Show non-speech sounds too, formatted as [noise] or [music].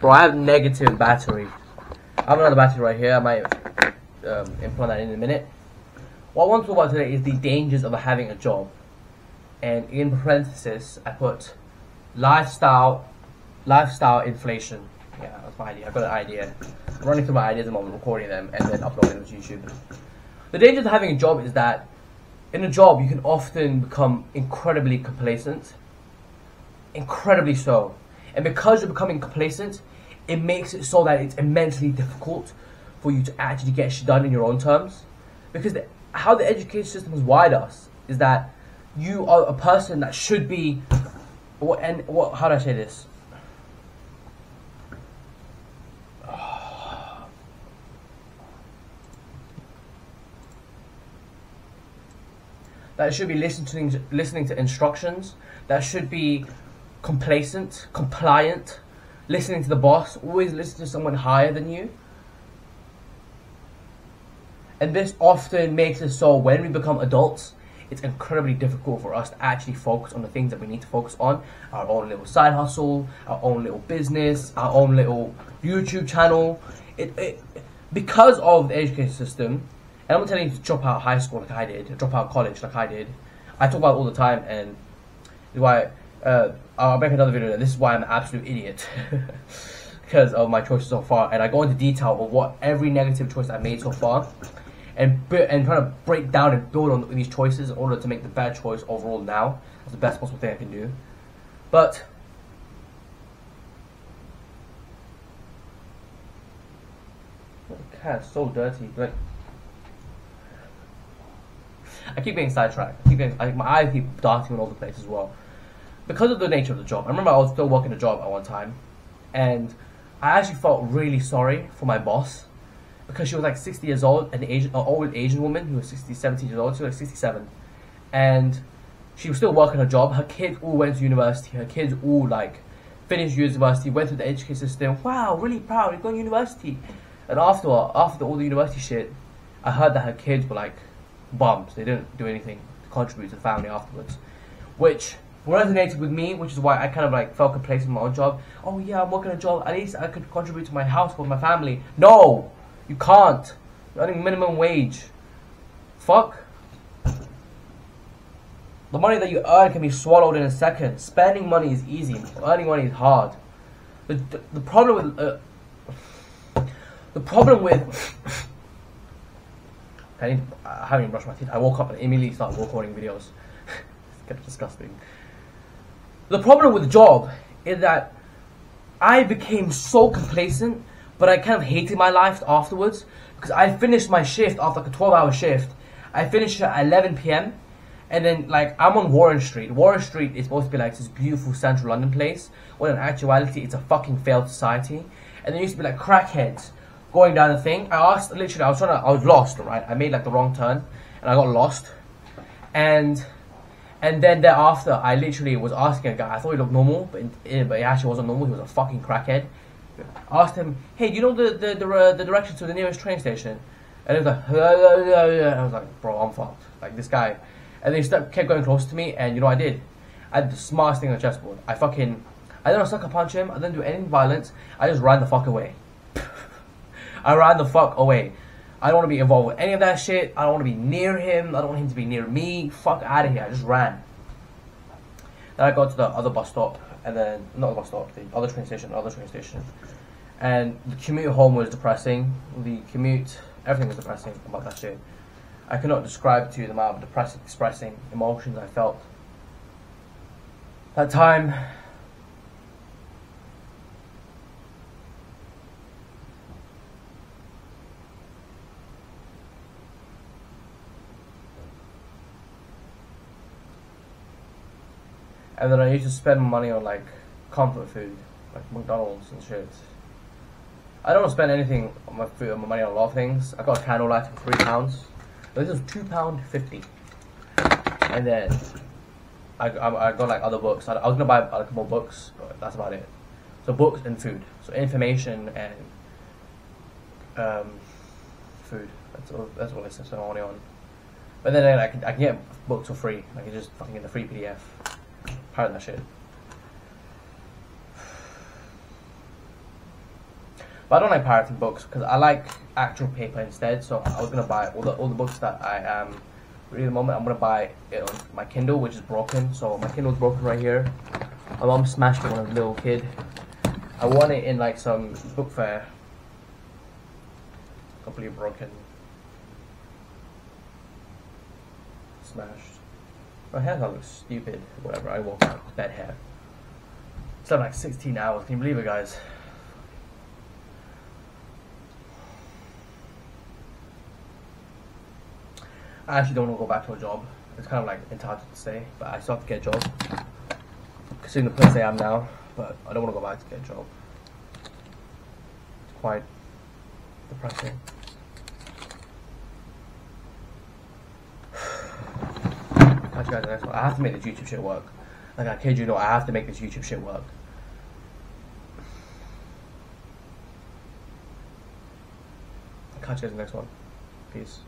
Bro, I have negative battery. I have another battery right here. I might um, implant that in a minute. What I want to talk about today is the dangers of having a job. And in parenthesis, I put lifestyle, lifestyle inflation. Yeah, that's my idea. I've got an idea. I'm running through my ideas at the moment, recording them, and then uploading them to YouTube. The danger of having a job is that in a job you can often become incredibly complacent. Incredibly so. And because you're becoming complacent, it makes it so that it's immensely difficult for you to actually get shit done in your own terms. Because the, how the education system has wired us is that you are a person that should be what and what how do I say this? [sighs] that should be listening to, listening to instructions, that should be complacent, compliant, listening to the boss, always listen to someone higher than you. And this often makes it so when we become adults, it's incredibly difficult for us to actually focus on the things that we need to focus on our own little side hustle, our own little business, our own little YouTube channel. It, it because of the education system, and I'm not telling you to drop out high school like I did, drop out college like I did. I talk about it all the time, and why uh, I'll make another video. This is why I'm an absolute idiot [laughs] because of my choices so far, and I go into detail of what every negative choice I made so far, and and trying to break down and build on these choices in order to make the bad choice overall. Now, that's the best possible thing I can do. But cat's so dirty. Like I keep getting sidetracked. I keep getting, I, my eyes keep darting all over the place as well. Because of the nature of the job. I remember I was still working a job at one time, and I actually felt really sorry for my boss because she was like 60 years old, an Asian, an old Asian woman who was 60, 70 years old. She was like 67, and she was still working her job. Her kids all went to university. Her kids all like finished university, went through the education system. Wow, really proud. You're going to university. And after after all the university shit, I heard that her kids were like bums. They didn't do anything to contribute to the family afterwards, which resonated with me, which is why I kind of like felt complacent in my own job. Oh yeah, I'm working a job. At least I could contribute to my household, my family. No, you can't. You're earning minimum wage. Fuck. The money that you earn can be swallowed in a second. Spending money is easy. Earning money is hard. The, the, the problem with uh, the problem with [laughs] I, need, I haven't even brushed my teeth. I woke up and immediately started recording videos. [laughs] it's kind of disgusting. The problem with the job is that I became so complacent, but I kind of hated my life afterwards because I finished my shift after like a 12 hour shift. I finished at 11 p.m. And then, like, I'm on Warren Street. Warren Street is supposed to be like this beautiful central London place, when in actuality, it's a fucking failed society. And there used to be like crackheads going down the thing. I asked literally, I was trying to, I was lost, right? I made like the wrong turn, and I got lost, and and then thereafter, I literally was asking a guy. I thought he looked normal, but it, but he actually wasn't normal. He was a fucking crackhead. I asked him, "Hey, do you know the the the, uh, the direction to the nearest train station?" And he was like, and I was like, "Bro, I'm fucked." Like this guy, and then he kept going close to me, and you know what I did? I did the smartest thing on the chessboard. I fucking, I didn't sucker punch him. I didn't do any violence. I just ran the fuck away. [laughs] I ran the fuck away. I don't want to be involved with any of that shit. I don't want to be near him. I don't want him to be near me. Fuck out of here. I just ran. Then I got to the other bus stop, and then not the bus stop, the other train station, other train station, and the commute home was depressing. The commute, everything was depressing about that shit. I cannot describe to you the amount of depressing, expressing emotions I felt. That time, And then I used to spend money on like comfort food, like McDonald's and shit. I don't spend anything on my food, my money on a lot of things. I got a candle light for three pounds. This is two pound fifty. And then I, I, I, got like other books. I, I was gonna buy a couple more books, but that's about it. So books and food. So information and um, food. That's all. That's what I spend my money on. But then I can I can get books for free. I can just fucking get the free PDF. But I don't like pirating books because I like actual paper instead. So I was gonna buy all the all the books that I um, am reading at the moment. I'm gonna buy it on my Kindle, which is broken. So my Kindle's broken right here. My mom smashed it when I was a little kid. I won it in like some book fair. Completely broken. Smashed. My hair looks stupid. Whatever. I woke up bad hair. Slept like 16 hours. Can you believe it, guys? I actually don't want to go back to a job. It's kind of like entitled to say, but I still have to get a job. Considering the place I am now, but I don't want to go back to get a job. It's quite depressing. Catch you guys. I have to make this YouTube shit work. Like I kid you not, I have to make this YouTube shit work. Catch you guys in the next one. Peace.